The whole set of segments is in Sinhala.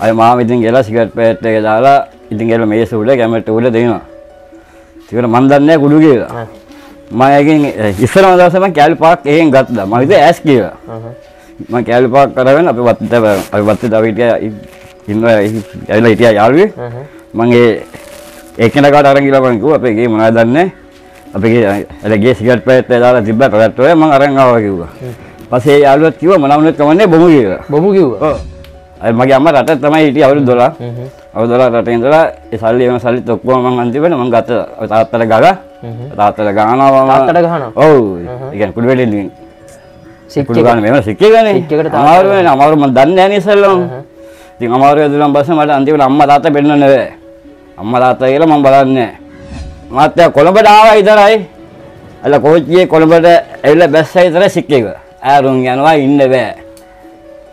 අය මාම ඉතින් ගෙලා සිගරට් පෑට් එක දාලා ඉතින් ගෙල මේස උඩ කැමරට උඩ දෙනවා. ඒකට මන් දන්නේ කුඩු කියලා. මම ඒකෙන් ඉස්සරම දවසේ මම කැලි පාක් එහෙන් ගත්තා. මම ඉතින් ඇස් කියලා. මම කැලි පාක් කරගෙන අපි වත්තට අපි වත්තේ හිටියා ඉන්නවා ඇවිල්ලා හිටියා යාළුවේ. මම ඒ එක්කෙනාට අරන් ගිහලා මම කිව්වා අපේ ගේ මොනවද දන්නේ අපේ ගේ පෑට් එක දාලා ඔය මම අරන් ආවා කිව්වා. පස්සේ ඒ යාළුවත් කිව්වා මොනවා වුණත් කමන්නේ බොමු කියලා. බොමු කිව්වා මගේ අම්මා රටේ තමයි හිටියේ අවුරුදු 12. අවුරුදු 12 රටේ ඉඳලා සල්ලි එම සල්ලිත් ඔක්කොම මම අන්තිමට මම ගත්ත තාත්තට ගගා. තාත්තට ගානවා තාත්තට ගහනවා? ඔව්. කියන්නේ කුඩු වෙලෙන් සික් කුඩු ගන්න මේව සික්කේ ගන්නේ තාත්තා අමාරු වෙන අමාරු මම දන්නේ නැහැ නේ ඉස්සෙල්ලම. ඉතින් අමාරු වෙදුලම් පස්සේ මට අන්තිමට අම්මා තාත්තා බෙන්න නෙවෙයි අම්මා තාත්තා කියලා මම බලන්නේ මාත්‍යා කොළඹට ආවා විතරයි. අල්ල කෝච්චියේ කොළඹට ඇවිල්ලා බැස්සා විතරයි සික්කේක. ආරුන් යනවා ඉන්න බෑ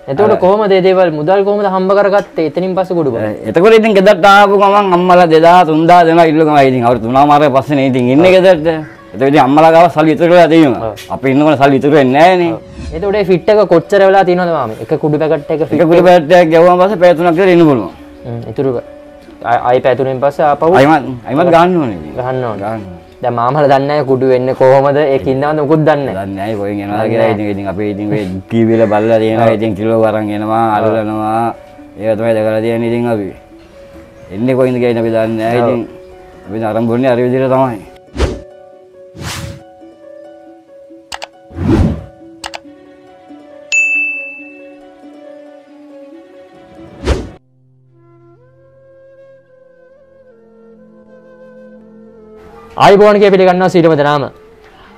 එතකොට කොහොමද මේ දේවල් මුදල් කොහොමද හම්බ කරගත්තේ එතනින් පස්සේ කුඩු බල එතකොට ඉතින් ගෙදරට ආපු ගමන් අම්මලා 2000 3000 දෙනා ඉල්ලුවා ඉතින් අවුරුදු තුනම මාරේ පස්සේ නේ ඉතින් ඉන්නේ ගෙදරට. එතකොට ඉතින් අම්මලා ගාව සල්ලි ඉතුරු වෙලා තියෙනවා. අපි ඉන්නකොට සල්ලි ඉතුරු වෙන්නේ නැහනේ. එතකොට මේ ෆිට් එක කොච්චර වෙලා තියෙනවද මාමි එක කුඩු පැකට් එක එක ෆිට් කුඩු පැට්ටයක් ගැවුවාම පස්සේ පැය තුනක් විතර ඉන්න පුළුවන්. ඉතුරු ආ- ආයි පැතුරෙන් පස්සේ ආපහු අයිමත් අයිමත් ගන්න ඕනේ. ගහන්න ඕන ගන්න. මාමලා දන්නේ කුඩු වෙන්නේ කොහොමද? ඒක ඉන්නවද? මොකුත් දන්නේ දන්නේ අපි ඉතින් මේ ටීවී වල බලලා තියෙනවා. ඉතින් කිලෝ වරන් එනවා අල්ලනවා. ඒක තමයි දැකලා තියෙන්නේ ඉතින් අපි. එන්නේ කොයින්ද කියලා අපි දන්නේ ඉතින් අපි දැන් අරන් බොන්නේ අර විදිහට තමයි. ආයිබෝන් කිය පිළිගන්නවා සීලම දනාම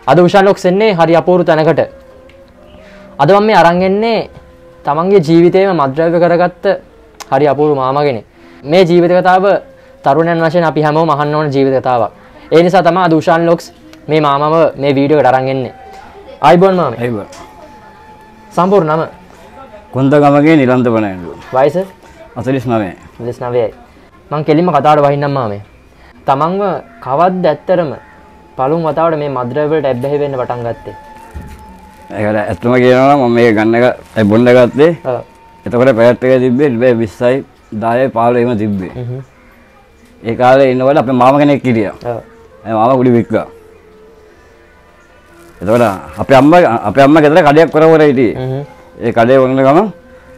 අද උෂාන් ලොක්ස් එන්නේ හරි අපූර්ව තැනකට. අද මම මේ අරන් එන්නේ තමන්ගේ ජීවිතේම මද්‍රව්‍ය කරගත්ත හරි අපූර්ව මාමා කෙනෙක්. මේ ජීවිත කතාව තරුණයන් වශයෙන් අපි හැමෝම අහන්න ඕන ජීවිත කතාවක් ඒ නිසා තමයි අද උෂාන් ලොක්ස් මේ මාමව මේ වීඩියෝ එකට අරන් එන්නේ. ආයිබෝන් මාමේ. අයිබ. සම්පූර්ණ නම? කොන්දගමගේ නිරන්ත බණෑඩු. වයස 49. 29යි මං කෙලින්ම කතාවට වහින්නම් මාමේ තමන්ව කවද්ද ඇත්තරම පළුම් වතාවට මේ මද්‍රව්‍යවලට ඇබ්බැහි වෙන්න පටන් ගත්තේ ඒකට ඇත්තම කියනවා මම මේක ගන්න එක ඒ බොන්න ගත්තේ. එතකොට පැකට් එක තිබ්බේ ඩිබේ 20යි 10යි 15 එහෙම තිබ්බේ. ඒ කාලේ ඉන්නකොට අපේ මාම කෙනෙක් හිටියා. මාම කුඩි වික්කා. එතකොට අපේ අම්මා අපේ අම්මා ගෙදර කඩයක් කරවර හිටියේ. ඒ කඩේ වුණ ගමන්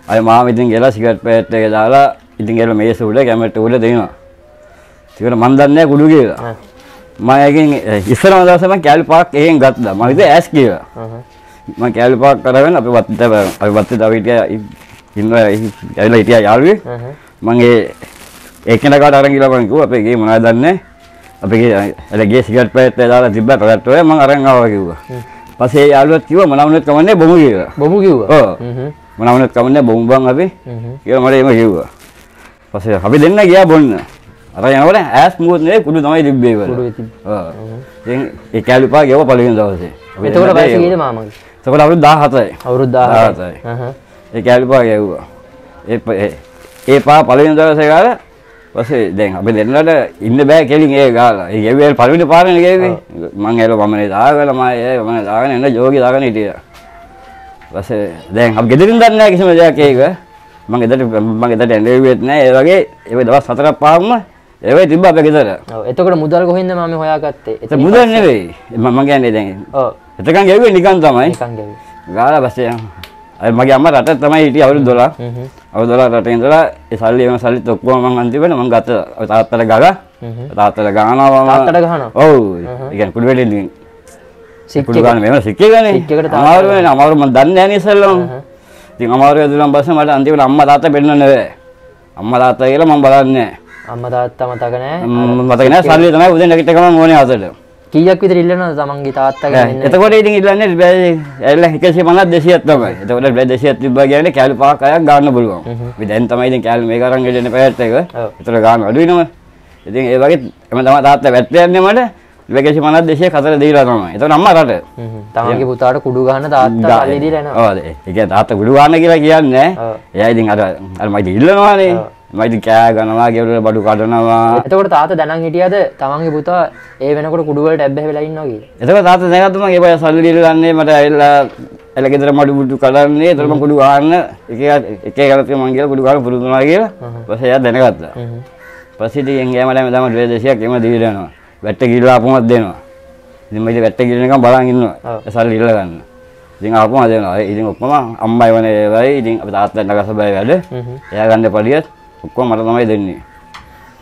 අය මාම ඉතින් ගෙලා සිගරට් පෑට් එක දාලා ඉතින් ගෙල මේස උඩ කැමරට උඩ දෙනවා. ඒකට මන් දන්නේ කුඩු කියලා. මම ඒකෙන් ඉස්සරම දවසේ මම කැලි පාක් එහෙන් ගත්තා. මම ඉතින් ඇස් කියලා. මම කැලි පාක් කරගෙන අපි වත්තට අපි වත්තේ තව හිටියා ඉන්නවා ඇවිල්ලා හිටියා යාළුවේ. මම ඒ එක්කෙනාට අරන් ගිහලා මම කිව්වා අපේ ගේ මොනවද දන්නේ අපේ ගේ එල ගේ සිගරට් පෑට් එක දාලා ඔය මම අරන් ආවා කිව්වා. පස්සේ ඒ යාළුවත් කිව්වා මොනවා වුණත් කමන්නේ බොමු කියලා. බොමු කිව්වා ඔව්. හ්ම්. මොනවා වුණත් කමන්නේ බොමු බං අපි. කියලා මට එහෙම කිව්වා. පස්සේ අපි දෙන්න ගියා බොන්න. අර යනකොට ඈස් මුවත් නෙවෙයි කුඩු තමයි තිබ්බේ වල. කුඩු තිබ්බේ. ඔව්. ඉතින් ඒ කැලි පාක් ගෙව පළවෙනි දවසේ. එතකොට වයස. කීයද මාමගේ එතකොට අවුරුදු 17යි. අවුරුදු 17යි. 17යි හ්ම්. ඒ කැලි පාක් ගැව්වා. ඒ ඒ- පා පළවෙනි දවසේ ගාලා පස්සේ දැන් අපි දෙන්නට ඉන්න බෑ කෙලින් ඒ ගාලා. ඒ ගෙව්වේ පළවෙනි පාරනේ ගෙව්වේ. මං එළ මමනේ දාගලා මම ඒ මම දාගෙන එන්න ජෝගි දාගෙන හිටියා. පස්සේ දැන් අපි ගෙදරින් දන්නේ නැහැ කිසිම දෙයක් ඒක. මං ගෙදරට මං ගෙදරට එන්නේ වෙත් නැහැ. ඒ වගේ ඒ දවස් හතරක් පහක්ම ඒ වගේ තිබ්බා අපේ. ඔව් එතකොට මුදල් කොහෙන්ද මාමේ හොයාගත්තේ මුදල් නෙවෙයි. මම මං කියන්නේ දැන්. එතකන් ගෙව්වේ නිකන් තමයි. ගෙවි ගාලා පස්සේ අය මගේ අම්මා රටේ තමයි හිටියේ අවුරුදු 12. හ්ම්. අවුරුදු 12 රටේ ඉඳලා ඒ සල්ලි ඔක්කොම මං අන්තිමට මං ගත්ත තාත්තට ගගා. තාත්තට ගානවා තාත්තට ගහනවා? ඔව් කියන්නේ කුඩු වෙලෙන් සික් කුඩු ගන්න මේව සික්කේ ගන්නේ සික්කේකට අමාරු වෙන අමාරු මං දන්නේ නැහැ නේ ඉස්සෙල්ලම ඉතින් අමාරු වෙදුලම් පස්සේ මට අන්තිමට අම්මා තාත්තා බෙන්න නෙවෙයි අම්මා තාත්තා කියලා මං බලන්නේ අම්මා තාත්තා මතක නැහැ මතක නැහැ සල්ලි තමයි උදේ නැගිට ගමන් ඕනේ අතට කීයක් විතර ඉල්ලනවද තමන්ගේ තාත්තාගෙන් එන්න? එතකොට ඉතින් ඉල්ලන්නේ ඇල්ල 150 200ක් තමයි. එතකොට 200ක් තිබ්බා කියන්නේ කැලි පහක් අයක් ගන්න පුළුවන්. අපි දැන් තමයි ඉතින් කැලි මේක අරන් ගෙදෙන පැයට එක. ඒතර ගන්න අඩු වෙනවා. ඉතින් ඒ වගේ එම තමයි තාත්තා වැට්ට යන්නේ මට 250 200ක් හතර දීලා තමයි. එතකොට අම්මා රට. තමන්ගේ පුතාට කුඩු ගහන තාත්තා සල්ලි දීලා එනවා ඔව් ඒ කියන්නේ තාත්තා ගුඩු ගන්න කියලා කියන්නේ. එයා ඉතින් අර අර මයිද ඉල්ලනවානේ. මයිති කෑ ගනවා ගෙවල බඩු කඩනවා. එතකොට තාත දැනන් හිටියද? තමන්ගේ පුතා ඒ වෙනකොට කුඩුවලට ඇබ්බැ වෙලා ඉන්නවා කියලා. එතක තාත දැනගත්තම ඒ බය සල්ලි දන්නේ මට ඇවිල්ලා එල ගෙදර මඩු බුඩු කඩන්නේ. එතරම් කුඩු ගන්න එක එක ගලතේ මං කියලා කුඩු ගන්න පුරුදු වුණා කියලා පස්සේ එයා දැනගත්තා. හ්ම්. පස්සේ ඉතින් ගෑමඩම දම ද්වේදශයක් එම දීලා වැට්ට කිල්ලා අපුමත් දෙනවා ඉතින් මම ඉතින් වැට්ට කිල්ලනකම් බලන් ඉන්නවා. සල්ලි ඉල්ල ගන්න. ඉතින් ආපුම දෙනවා ඉතින් ඔක්කොම අම්මයි වනේ ඒවයි. ඉතින් අපි තාත්තා නගස බය වැඩ. එයා ගන්න පඩියත් ඔක්කොම මට තමයි දෙන්නේ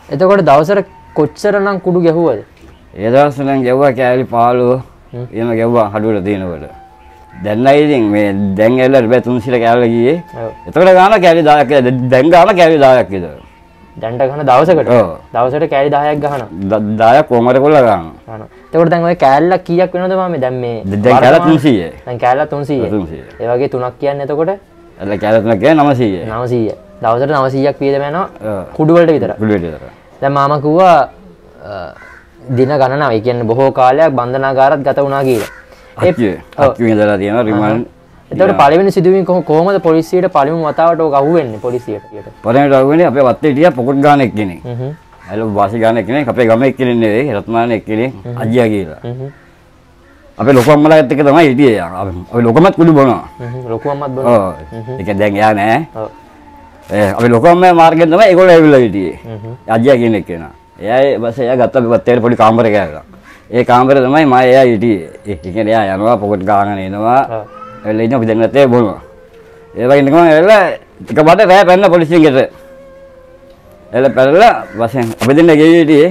එතකොට දවසට කොච්චර නම් කුඩු ගැහුවද? ඒ දවස් නම් ගැව්වා කෑලි පාළුව එහෙම ගැව්වා හඩුවට තියෙනකොට දැන් නයි ඉතින් මේ දැන් එල්ල රුපියල් 300 කෑල්ල ගියේ. එතකොට ගාන කෑලි 10ක් දැන් ගාන කෑලි 10ක් විතර දැන්ට ගහන දවසකට. දවසට කෑලි 10ක් ගහනවා. 10ක් කොමර කොල්ල ගාන ගහනවා. එතකොට දැන් ඔය කෑල්ලක් කීයක් වෙනවද මාමේ? දැන් මේ දැන් කෑල්ල 300 දැන් කෑල්ල 300. 300 ඒ වගේ තුනක් කියන්නේ එතකොට කෑල්ල තුනක් ගියේ 900 900. දවසට 900ක් වියදම යනවා ඔව්. කුඩු වලට විතර. දැන් මාමා කිව්වා දින ගණනාව. ඒ කියන්නේ බොහෝ කාලයක් බන්ධනාගාරත් ගත වුණා කියලා. ඒ- ඉඳලා තියෙනවා රිමාන්ඩ් එතකොට පළවෙනි සිදුවීම කොහො- කොහොමද පොලිසියට පළවෙනි වතාවට ඔක අහුවෙන්නේ පොලිසියට? පරණට අහුවෙන්නේ අපේ වත්තේ හිටියා පොකට් ගාන එක්කෙනෙක්. ඇල වාසි ගාන එක්කෙනෙක් අපේ ගම එක්කෙනෙක් නෙවෙයි රත්නාන එක්කෙනෙක් අජ්ජා කියලා. අපේ ලොකු අම්මලාත් එක්ක තමයි හිටියේ. අපි ලොකමත් කුඩු බොනවා. හ්ම් ලොකු අම්මත් බොන. ඔව්. ඒක දැන් එයා නෑ අපි ලොකු අම්මා මාර්ගෙන් තමයි ඒගොල්ලෝ ඇවිල්ලා හිටියේ. අජ්ජා කියන එක්කෙනා එයා බස් එයා ගත්ත වත්තේ පොඩි කාමරයක ඇවිල්ලා ඒ කාමරේ තමයි මම එයා හිටියේ. ඒ කියන්නේ එයා යනවා පොකට් ගාගෙන එනවා. ඔව්. එල්ල ඉන්න අපි දැන් නැත්තේ බොනවා ඒ වගේ ඉන්නකම එල්ල එකපාරට රෑ පැන්න පොලිසියෙන් ගෙට එල්ල පැනලා වශයෙන් අපි දෙන්න ගෙයි හිටියේ.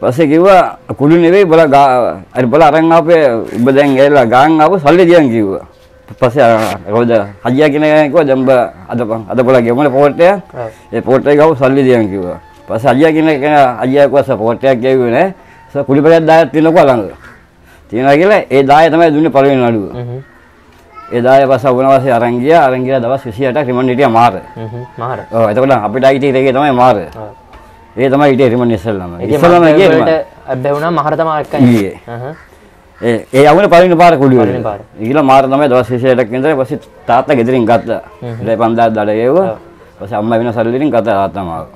පස්සේ කිව්වා කුඩු නෙවෙයි බල අර බල අරන් ආපේ ඔබ දැන් ඇවිල්ලා ගාන් ආපු සල්ලි දියන් කිව්වා පස්සේ කොහොමද හජියා කියන කෙනා කිව්වා දැන් ඔබ අද අද බල ගෙමන පොට්ටය ඔව්. ඒ පොට්ටේ ගාව සල්ලි දියන් කිව්වා පස්සේ හජියා කියන කෙනා හජියා කිව්වා ස පොට්ටයක් ගෙව්වේ නෑ ස කුලිපලයක් දායක් තියෙනකෝ ළඟ තියනවා කියලා ඒ දාය තමයි දුන්නේ පළවෙනි නඩුව ඒ දාය පස්සේ වුණාසේ අරන් ගියා අරන් ගියා දවස් 28ක් රිමන්ඩ් හිටියා මාර මහර. ඔව් එතකොට අපිට අයිති එකේ තමයි මාර. ඒ තමයි හිටියේ රිමන්ඩ් ඉස්සෙල්ලාම ඉතින් ඉස්සෙල්ලාම ගියේ වලට ඇබ්බැ වුණා මහර තමයි එක්කන්නේ. ඊයේ ඒ යවුනේ පළවෙනි පාර කුඩු. ඊළඟ මාර තමයි දවස් 28ක් ඉඳලා පස්සේ තාත්තා ගෙදරින් ගත්තා. ඊට 5000 දඩ ගෙව්වා. පස්සේ අම්මා වෙන සල්ලි වලින් ගත්තා තාත්තා මාව.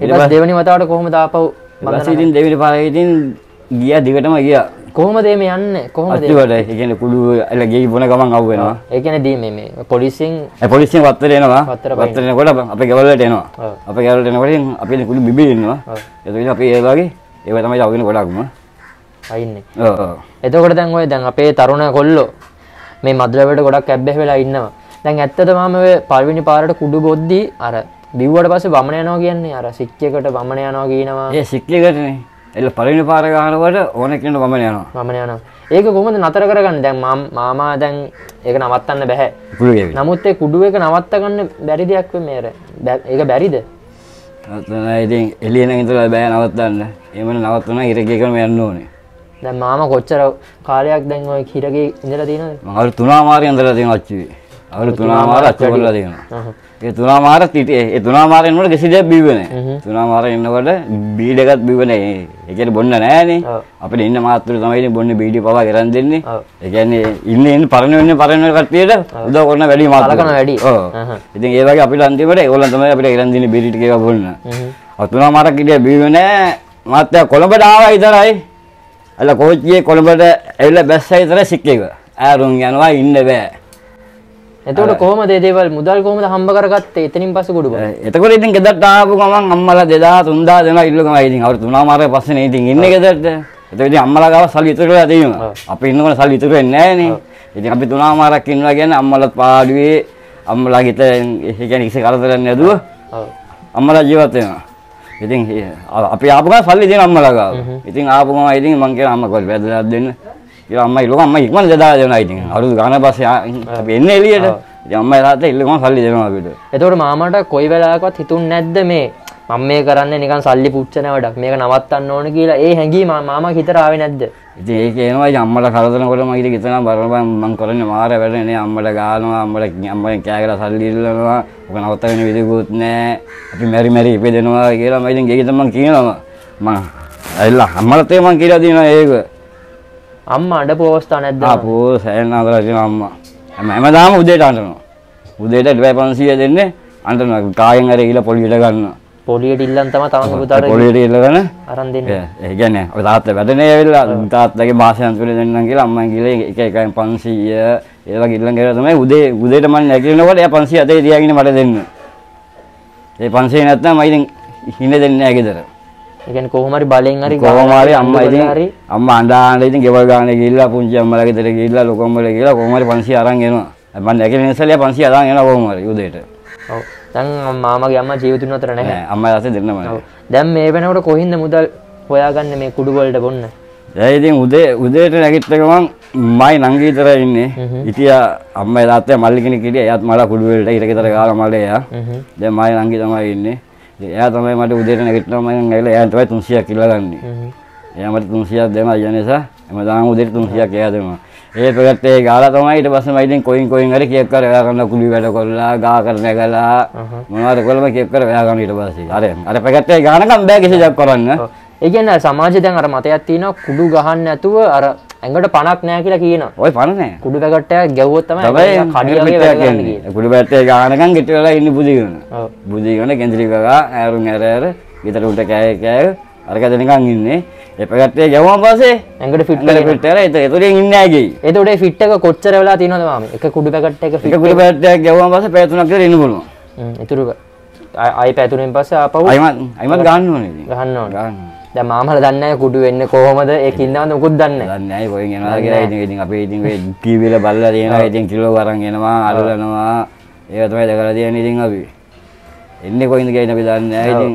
ඊට පස්සේ දෙවෙනි වතාවට කොහොමද ආපහු ඊපස්සේ ඉතින් දෙවිලි පාරේ ඉතින් ගියා දිගටම ගියා. කොහොමද මේ යන්නේ? කොහොමද? අත්තිවට ඒ කියන්නේ කුඩු එල ගෙයි බොන ගමන් අවු වෙනවා. ඒ කියන්නේ දී මේ මේ පොලිසියෙන් ඒ පොලිසියෙන් වත්තට එනවා. වත්තට එනකොට අප- අපේ ගෙවල්ලට එනවා. අපේ ගෙවල්ලට එනකොට ඉතින් අපි ඉතින් කුඩු බිබී ඉන්නවා. ඒක අපි ඒ වගේ ඒව තමයි යවගෙන ගොඩක්ම. අයින්නේ. එතකොට දැන් ඔය දැන් අපේ තරුණ කොල්ලෝ මේ මද්‍රව්‍යයට ගොඩක් ඇබ්බැහි වෙලා ඉන්නවා. දැන් ඇත්තටම ඔය පළවෙනි පාරට කුඩු බොද්දි අර බිව්වට පස්සේ වමන යනවා කියන්නේ අර සික්කයකට වමන යනවා කියනවා. ඒ සික්ලිකටනේ. එල පළවෙනි පාර ගන්නකොට ඕන කෙනෙක් වමන යනවා. වමන යනවා. ඒක කොහොමද නතර කරගන්නේ? දැන් මම දැන් ඒක නවත්තන්න බෑ. නමුත් ඒ කුඩු එක නවත්ත ගන්න බැරි දෙයක් වෙන්නේ අර. ඒක බැරිද? ඉතින් එළිය නම් ඉඳලා බෑ නවත්තන්න. එහෙම නවත්තන ඉරගේකම යන්න ඕනේ. දැන් මාමා කොච්චර කාලයක් දැන් ඔය කිරගේ ඉඳලා තියෙනවද? මම අවුරුදු තුනම මාරේ ඉඳලා තියෙනවා අච්චුවේ. අවුරුදු තුනම මාර අච්චු කරලා තියෙනවා. ඒ තුනම මාර තිටි ඒ තුනම මාරේ ඉන්නකොට කිසි දෙයක් බීවේ නැහැ. තුනම මාරේ ඉන්නකොට බීඩ එකක් බීවේ නැහැ. ඒ කියන්නේ බොන්න. ඔව්. අපිට ඉන්න මාත්තුරු තමයි බොන්නේ බීඩි පවා කරන් දෙන්නේ. ඔව්. ඒ කියන්නේ ඉන්නේ ඉන්නේ පරණ වෙන්නේ පරණ වෙන කට්ටියට උදව් කරන වැඩි මාත්තුරු. සලකන වැඩි. ඔව්. ඉතින් ඒ වගේ අපිට අන්තිමට ඒගොල්ලන් තමයි අපිට කරන් දෙන්නේ බීඩි ටික බොන්න. හ්ම්. අතුනා මාරක් හිටිය බීවේ නැහැ. මාත්‍යා කොළඹට ආවා විතරයි. අල කෝච්චියේ කොළඹට ඇවිල්ලා බැස්සා විතර සික්කේක. ආරුන් යනවා ඉන්න බෑ. එතකොට කොහොමද මේ දේවල් මුදල් කොහොමද හම්බ කරගත්තේ? එතනින් පස්සේ කුඩු බල. එතකොට ඉතින් ගෙදරට ආපු ගමන් අම්මලා 2000 3000 දෙනා ඉල්ලුවා ඉතින් අවුරුදු තුනම මාරේ පස්සේ ඉතින් ඉන්නේ ගෙදරට. එතකොට ඉතින් අම්මලා ගාව සල්ලි ඉතුරු වෙලා තියෙනවා. අපි ඉන්නකොට සල්ලි ඉතුරු වෙන්නේ නැහනේ. ඉතින් අපි තුනම මාරක් ඉන්නවා කියන්නේ අම්මලාත් පාඩුවේ අම්මලා ගෙත ඒ කියන්නේ කිසි කරදරයක් නැදුව ඔව්. අම්මලා ජීවත් වෙනවා. ඉතින් අපි ආපු ගමන් සල්ලි දෙන අම්මලා ගාව. ඉතින් ආපු ගමන් ඉතින් මං කියන අම්මා කොල් වැදලා දෙන්න. කියලා අම්මයි ලෝක අම්මයි ඉක්මන 2000 දෙනවා ඉතින්. අවුරුදු ගාන පස්සේ අපි එන්නේ එළියට. ඉතින් අම්මයි තාත්තා ඉල්ලුවම සල්ලි දෙනවා අපිට. එතකොට මාමට කොයි වෙලාවකවත් හිතුන්නේ නැද්ද මේ මම මේ කරන්නේ නිකන් සල්ලි පුච්චන වැඩක්. මේක නවත්තන්න ඕන කියලා ඒ හැඟීම මාමා හිතට ආවේ නැද්ද? ඉතින් ඒක එනවා ඉතින් අම්මලා කරදරනකොට මම ඉතින් හිතනවා බරපන් මං කරන්නේ මාර වැඩ නේ. අම්මලා ගානවා අම්මලා අම්මෙන් කෑ ගහලා සල්ලි ඉල්ලනවා. ඔක නවත්තගෙන විදිකුත් නැහැ අපි මෙරි මෙරි ඉපදෙනවා කියලා මම ඉතින් ගෙයිද මං කියනවා. මං ඇවිල්ලා අම්මලත් ඒ මං කියලා දිනවා ඒක. අම්මා අඬපු අවස්ථා නැද්ද? ආපෝ සෑහෙන අදලා තියෙනවා අම්මා. හැම හැමදාම උදේට අඬනවා. උදේට ඩිවයි 500 දෙන්නේ අන්ටන කායෙන් අර ඊළ පොලියට ගන්න පොලියට ඉල්ලන් තමයි තමන්ගේ පුතාට පොලියට ඉල්ලගෙන අරන් දෙන්නේ ඒ කියන්නේ ඔය තාත්තා වැඩනේ ඇවිල්ලා තාත්තගේ මාසයන් තුනේ දෙන්නම් කියලා අම්මන් ගිහලා එක එකෙන් 500 ඒ වගේ ඉල්ලන් ගිහලා තමයි උදේ උදේට මම නැගිටිනකොට එයා 500 අතේ තියාගෙන මට දෙන්න. ඒ 500 නැත්නම් මම ඉතින් හිඳ දෙන්නේ නැහැ ගෙදර. ඒ කියන්නේ කොහොම හරි බලෙන් හරි කොහොම හරි අම්මා ඉතින් අම්මා අඬාන ඉතින් ගෙවල් ගානේ ගිහිල්ලා පුංචි අම්මලා ගෙදර ගිහිල්ලා ලොකු අම්මලා ගිහිල්ලා කොහොම හරි 500 අරන් එනවා. මම නැගිටින එයා 500 අරන් එනවා කොහොම හරි උදේට. දැන් මාමගේ අම්මා ජීවිතුන් අතර නැහැ අම්මා ඊට දෙන්නම දැන් මේ වෙනකොට කොහින්ද මුදල් හොයාගන්න මේ කුඩු වලට බොන්න ඒ ඉතින් උදේ උදේට නැගිට්ට ගමන් මයි නංගි විතර ඉන්නේ. හිටියා අම්මයි තාත්තයි මල්ලි කෙනෙක් හිටියා. එයාත් මල කුඩු වලට ඉර ගෙදර ගාලා මලේ එයා. හ්ම් දැන් මයි නංගි තමයි ඉන්නේ. එයා තමයි මට උදේට නැගිටලා මම ඇවිල්ලා එයා තමයි 300ක් ඉල්ල ගන්නේ. හ්ම් එයා මට 300ක් දෙනවා ඊය නිසා හැමදාම උදේට 300ක් එයා දෙනවා. ඒ පැත්තට ඒ ගාලා තමයි ඊට පස්සේ මම ඉතින් කොයින් කොයින් හරි කීයක් කර එයා කරන කුලි වැඩ කරලා ගා කරන ගලා මොනවද කොල්ලම කීයක් කර එයා ගන්න ඊට පස්සේ. අර අර පැත්තට ඒ ගානකම් බෑ කිසි දෙයක් කරන්න. ඒ කියන්නේ සමාජයේ දැන් අර මතයක් තියෙනවා කුඩු ගහන්න නැතුව අර ඇඟට පණක් නැහැ කියලා කියනවා ඔය පණ නෑ. කුඩු පැකට්ටයක් ගැව්වොත් තමයි තමයි ඒක කඩිය වගේ වැඩ ගන්න කියන්නේ කුඩු පැත්තේ ගානකම් ගෙට වෙලා ඉන්නේ බුදිගෙන. ඔව් බුදිගෙන ගෙන්දිරි ගගා ඇරුන් ඇර ඇර ගෙදර උන්ට කෑ කෑ අරක දෙනකන් ඉන්නේ. ඒ පැත්තේ ගැවුවා පස්සේ ඇඟට ෆිට් ඉල්ලලා පිටතර ඒක ඒතරින් ඉන්නේ නැගේ. එතකොට ඒ ෆිට් එක කොච්චර වෙලා තියෙනවද මාමි? එක කුඩු පැකට් එක ෆිට් කුඩු පැත්තක් ගැවුවා පස්සේ පැය තුනක් විතර ඉන්න පුළුවන්. ඉතුරු ආයි පැතුරෙන් පස්සේ ආපහු අයිමත් අයිමත් ගන්න ඕනේ ඉතින්. ගහන්න ඕන. ගන්න. දැන් මාමලා දන්නේ කුඩු වෙන්නේ කොහොමද? ඒක ඉන්නවද මොකුත් දන්නේ නැහැ. දන්නේ නැහැ. කොහෙන් එනවා කියලා ඉතින් ඉතින් අපි ඉතින් ඔය ටීවී වල බලලා තියෙනවා. ඉතින් කිලෝ වරන් එනවා අල්ලනවා. ඒක තමයි දැකලා තියෙන්නේ ඉතින් අපි. එන්නේ කොයින්ද කියලා අපි දන්නේ නැහැ. ඉතින්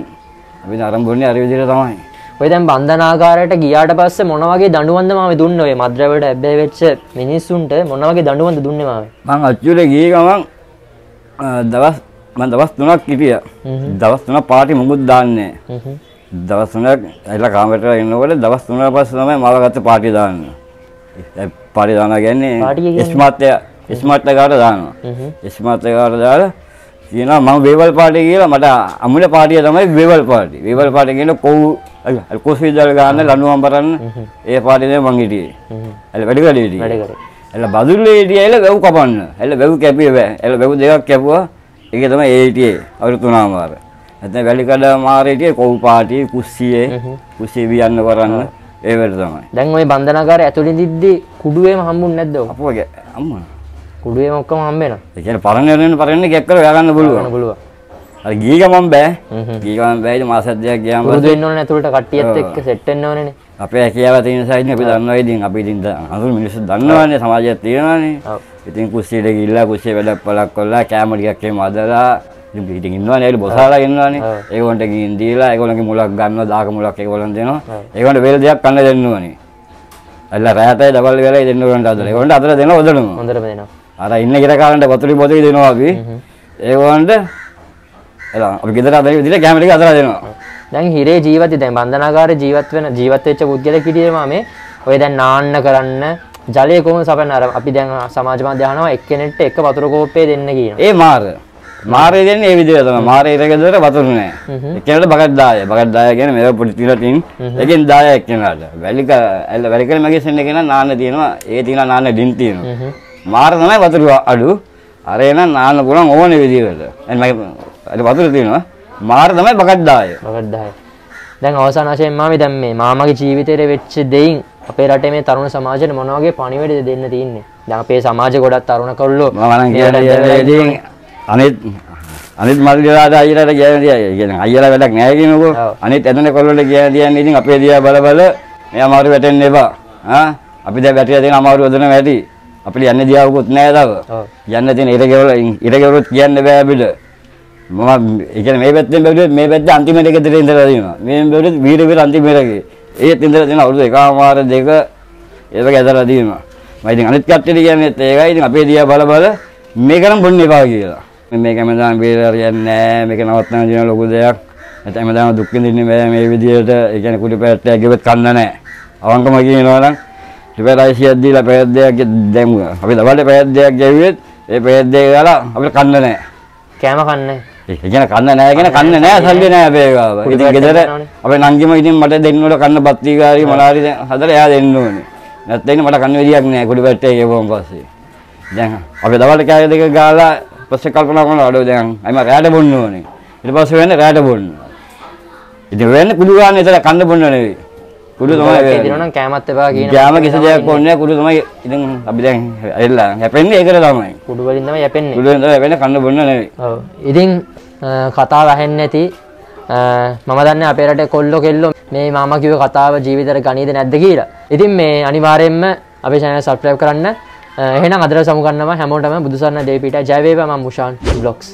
අපි ආරම්භුනේ අර විදිහට තමයි. ඔය දැන් බන්ධනාගාරයට ගියාට පස්සේ මොන වගේ දඬුවම්ද මාමේ දුන්නේ ඔය මද්ද්‍රව්‍යයට ඇබ්බැහි වෙච්ච මිනිස්සුන්ට මොන වගේ දඬුවම්ද දුන්නේ මාමේ මං අච්චුලේ ගිය ගමන් දවස් මං දවස් තුනක් හිටියා. දවස් තුනක් පාටි මුකුත් දාන්නේ දවස් තුනක් ඇවිල්ලා කාමරේට ඉන්නකොට දවස් තුනක් පස්සේ තමයි මාව ගත්ත පාටි දාන්න. පාටි දානවා කියන්නේ පාටිය කියන්නේ? ස්මාර්ට් එක ස්මාර්ට් එකට දානවා. හ්ම් ස්මාර්ට් එකට දාලා කියනවා මම වේවල් පාටි කියලා මට අමුල පාටිය තමයි වේවල් පාටි. වේවල් පාටි කියන්නේ කොව් අර කොස්විදල් ගන්න ලණුවම් බලන්න ඒ පාටි තමයි මං හිටියේ. එල වැඩි වැඩි හිටියේ. වැඩ කරේ එල බදුල්ලේ හිටියා එල වැව් කපන්න. එල වැව් කැපියේ බෑ. එල වැව් දෙකක් කැපුවා. ඒක තමයි ඒ හිටියේ. අවුරුදු තුනමාර. නැත්නම් වැලි කඩ මාරේ හිටියේ කොව් පාටි කුස්සියේ කුස්සිය වියන්න කරන්න ඒ වැඩ තමයි. දැන් ওই බන්ධනාගාරය ඇතුළේ දිද්දි කුඩුවේම හම්බුන්නේ නැද්ද ඔය අපෝගේ අම්මා. කුඩුවේම ඔක්කොම හම්බ වෙනවා ඒ කියන්නේ පරණ වෙන පරණ කෙක් කර හොයා ගන්න පුළුවන්. ගන්න ගිය ගමන් බෑ. හ්ම් ගිය ගමන් බෑ ඉතින් මාස දෙකක් ගියාම ඕනේ ඇතුළට කට්ටියත් එක්ක සෙට් වෙන්න ඕනේනේ අපේ හැකියාව තියෙන ඉතින් අපි දන්නවා ඉතින් අපි ඉතින් අඳුරු මිනිස්සු දන්නවනේ සමාජයක් තියෙනවානේ. ඔව් ඉතින් කුස්සියට ගිහිල්ලා කුස්සිය වැඩක් පළක් කරලා කැම ටිකක් එහෙම අදලා ඉතින් ඉතින් ඉන්නවනේ බොසාලා ඉන්නවනේ. ඔව්. ඒගොල්ලන්ට ගිහින් දීලා ඒගොල්ලන්ගේ මුලක් ගන්නවා දාක මුලක් ඒගොල්ලන් දෙනවා. ඔව්. ඒගොල්ලන්ට වේල දෙයක් කන්න දෙන්න ඕනේ. අල්ල රැයතයි දවල් වෙලයි දෙන්න ඕනට අදලා. ඒගොල්ලන්ට අදලා දෙනවා ඔදනවා. හොඳටම දෙනවා අර ඉන්න ගෙර කාලන්ට වතුරි බොතේ දෙනවා අපි. ඒගොල්ලන්ට එලා අපි ගෙදර අදලා විදිහට කැම ටික අදලා දෙනවා. දැන් හිරේ ජීවිතය දැන් බන්ධනාගාරේ ජීවත් වෙන ජීවත් වෙච්ච පුද්ගලෙක් හිටියේම මේ ඔය දැන් නාන්න කරන්න ජලය කොහොමද සපයන්න අර අපි දැන් සමාජ මාධ්‍ය අහනවා එක්කෙනෙක්ට එක වතුර කෝප්පේ දෙන්න කියනවා ඒ මාර. මාරේ දෙන්නේ ඒ විදිහට තමයි. මාරේ ඉර ගෙදර වතුර නෑ. එක්කෙනාට බකට් දාය. බකට් දාය කියන්නේ මේක පොඩි තියලා තින්. එකෙන් දාය එක්කෙනාට. වැලික වැලිකල මගේ සෙන්න කෙනා නාන්න තියෙනවා. ඒ තියලා නාන්න ඩින් තියෙනවා. හ්ම්. මාර තමයි වතුර අඩු. අර එන නාන්න පුළුවන් ඕනේ විදිහට. එන්න වතුර තියෙනවා. මාර තමයි බකට් දාය. බගත් 10. දැන් අවසාන වශයෙන් මාමේ දැන් මේ මාමගේ ජීවිතේට වෙච්ච දෙයින් අපේ රටේ මේ තරුණ සමාජයට මොන වගේ පණිවිඩද දෙන්න තියෙන්නේ? දැන් අපේ සමාජේ ගොඩක් තරුණ කවුල්ලෝ මම නම් කියන්නේ ඉතින් අනිත් අනිත් මල්ලිලාට අයියලාට කියන්නේ කියන්නේ අයියලා වැඩක් නැහැ කියනකෝ. අනිත් එතන කියන්නේ කියන්නේ ඉතින් අපේ දිහා බල බල මේ අමාරු වැටෙන්න එපා ආ අපි දැන් වැටිලා තියෙන අමාරු වදන වැඩි අපිට යන්න දියාවකුත් නැහැ තව. යන්න තියෙන ඉර ගෙවල ඉර ගෙවලුත් කියන්න බෑ අපිට. මම ඒ කියන්නේ මේ පැත්තෙන් බැලුවොත් මේ පැත්තේ අන්තිමට එක දෙට ඉඳලා තියෙනවා. මේ බැලුවොත් වීර වීර අන්තිමට එකේ ඒත් ඉඳලා තියෙන අවුරුදු එකමාර දෙක ඒක ඇදලා තියෙනවා. මම ඉතින් අනිත් කට්ටියට කියන්නේත් ඒකයි. ඉතින් අපේ දිහා බල බල මේකනම් බොන්න එපා කියලා. මේක හැමදාම වීර හරියන්නේ නැහැ මේක නවත්තන්න තියෙන ලොකු දෙයක්. නැත්නම් හැමදාම දුක් විඳින්නේ බෑ මේ විදිහට. ඒ කියන්නේ කුඩි පැත්තක් ගෙවත් කන්න නැහැ අවංකම කියනවා නම් ටිපරයිසියක් දීලා පැයක් දෙයක් දැම්මා අපි දවල්ට පැයක් දෙයක් ගැව්වෙත් ඒ පැයක් දෙක ගාලා අපිට කන්න නැහැ කෑම කන්නේ. ඒ කියන කන්න නැහැ කියන කන්න නැහැ සල්ලි නැහැ අපේ ගාව. ඉතින් ගෙදර. අපේ නංගිම ඉතින් මට දෙන්න ඕන කන්න බත්තිකාරී මොනාරි දැන් හදලා එයා දෙන්න ඕනේ. නැත්නම් මට කන්න විදියක් නැහැ කුඩි පැත්තේ ගෙවුවම පස්සේ. දැන් අපි දවල්ට කෑය දෙක ගාලා පස්සේ කල්පනා කරනවා අඩෝ දැන් අයිම රැට බොන්න ඕනේ. ඊට පස්සේ වෙන්නේ රැට බොන්න. ඉතින් වෙන්නේ කුඩු ගන්න ඉතල කන්න බොන්න නෙවෙයි. කුඩු තමයි. දිනනම් කෑමත් එපා කියන ගෑම කිසි දෙයක් ඕනේ කුඩු තමයි ඉතින් අපි දැන් ඇල්ලා හැපෙන්නේ ඒකට තමයි. කුඩු වලින් තමයි යැපෙන්නේ කුඩු වෙන වෙන්නේ කන්න බොන්න නෙවෙයි. ඔව් ඉතින් කතාව ඇහෙන්නේ නැති මම දන්නේ අපේ රටේ කොල්ලෝ කෙල්ලෝ මේ මාමා කිව්ව කතාව ජීවිතේට ගනීද නැද්ද කියලා. ඉතින් මේ අනිවාර්යයෙන්ම අපේ channel subscribe කරන්න. එහෙනම් අදට සමු ගන්නවා හැමෝටම බුදුසරණ දෙවිපිට ජය වේවා මම මුෂාන් බ්ලොග්ස්